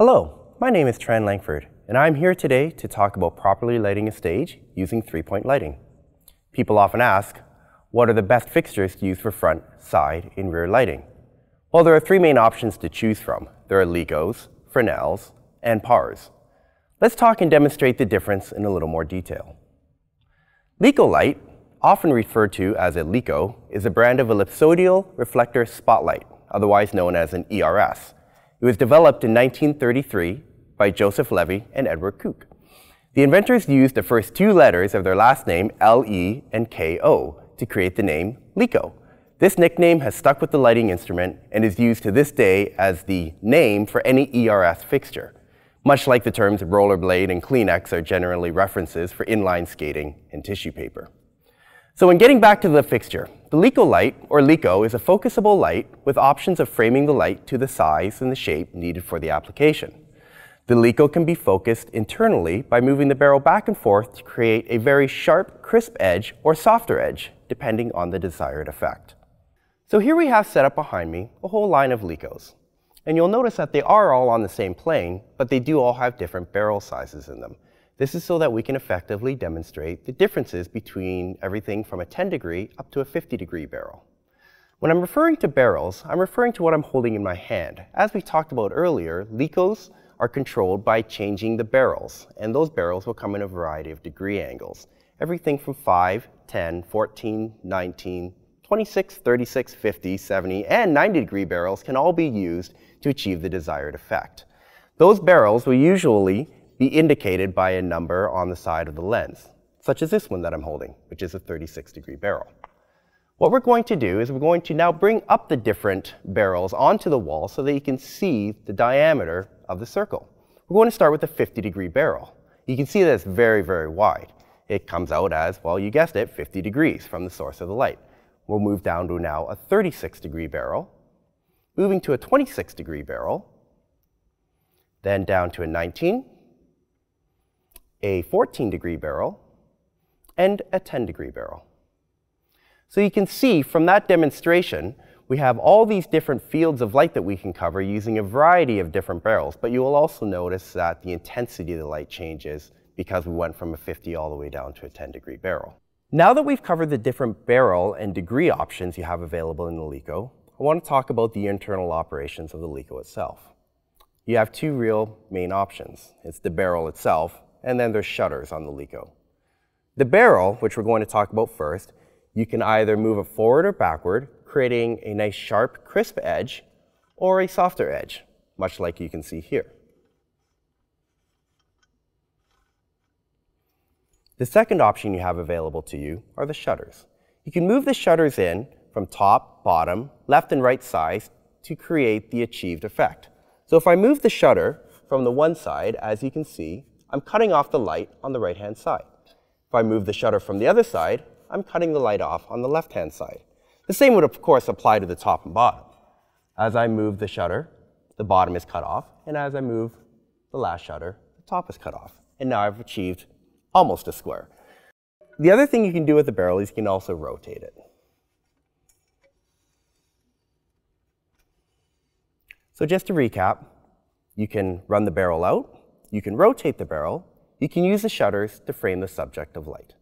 Hello, my name is Tran Langford, and I'm here today to talk about properly lighting a stage using three-point lighting. People often ask, what are the best fixtures to use for front, side, and rear lighting? Well, there are three main options to choose from. There are Lekos, Fresnels, and PARs. Let's talk and demonstrate the difference in a little more detail. Leko light, often referred to as a Leko, is a brand of ellipsoidal reflector spotlight, otherwise known as an ERS. It was developed in 1933 by Joseph Levy and Edward Kook. The inventors used the first two letters of their last name, L-E and K-O, to create the name Leko. This nickname has stuck with the lighting instrument and is used to this day as the name for any ERS fixture, much like the terms rollerblade and Kleenex are generally references for inline skating and tissue paper. So when getting back to the fixture, the Leko light, or Leko, is a focusable light with options of framing the light to the size and the shape needed for the application. The Leko can be focused internally by moving the barrel back and forth to create a very sharp, crisp edge or softer edge, depending on the desired effect. So here we have set up behind me a whole line of Lekos. And you'll notice that they are all on the same plane, but they do all have different barrel sizes in them. This is so that we can effectively demonstrate the differences between everything from a 10 degree up to a 50 degree barrel. When I'm referring to barrels, I'm referring to what I'm holding in my hand. As we talked about earlier, Lekos are controlled by changing the barrels, and those barrels will come in a variety of degree angles. Everything from 5, 10, 14, 19, 26, 36, 50, 70, and 90 degree barrels can all be used to achieve the desired effect. Those barrels will usually be indicated by a number on the side of the lens, such as this one that I'm holding, which is a 36 degree barrel. What we're going to do is we're going to now bring up the different barrels onto the wall so that you can see the diameter of the circle. We're going to start with a 50 degree barrel. You can see that it's very, very wide. It comes out as, well, you guessed it, 50 degrees from the source of the light. We'll move down to now a 36 degree barrel, moving to a 26 degree barrel, then down to a 19, a 14 degree barrel, and a 10 degree barrel. So you can see from that demonstration, we have all these different fields of light that we can cover using a variety of different barrels, but you will also notice that the intensity of the light changes because we went from a 50 all the way down to a 10 degree barrel. Now that we've covered the different barrel and degree options you have available in the Leko, I want to talk about the internal operations of the Leko itself. You have two real main options. It's the barrel itself and then there's shutters on the Leko. The barrel, which we're going to talk about first, you can either move it forward or backward, creating a nice sharp, crisp edge, or a softer edge, much like you can see here. The second option you have available to you are the shutters. You can move the shutters in from top, bottom, left and right sides to create the achieved effect. So if I move the shutter from the one side, as you can see, I'm cutting off the light on the right-hand side. If I move the shutter from the other side, I'm cutting the light off on the left-hand side. The same would, of course, apply to the top and bottom. As I move the shutter, the bottom is cut off, and as I move the last shutter, the top is cut off. And now I've achieved almost a square. The other thing you can do with the barrel is you can also rotate it. So just to recap, you can run the barrel out, you can rotate the barrel. You can use the shutters to frame the subject of light.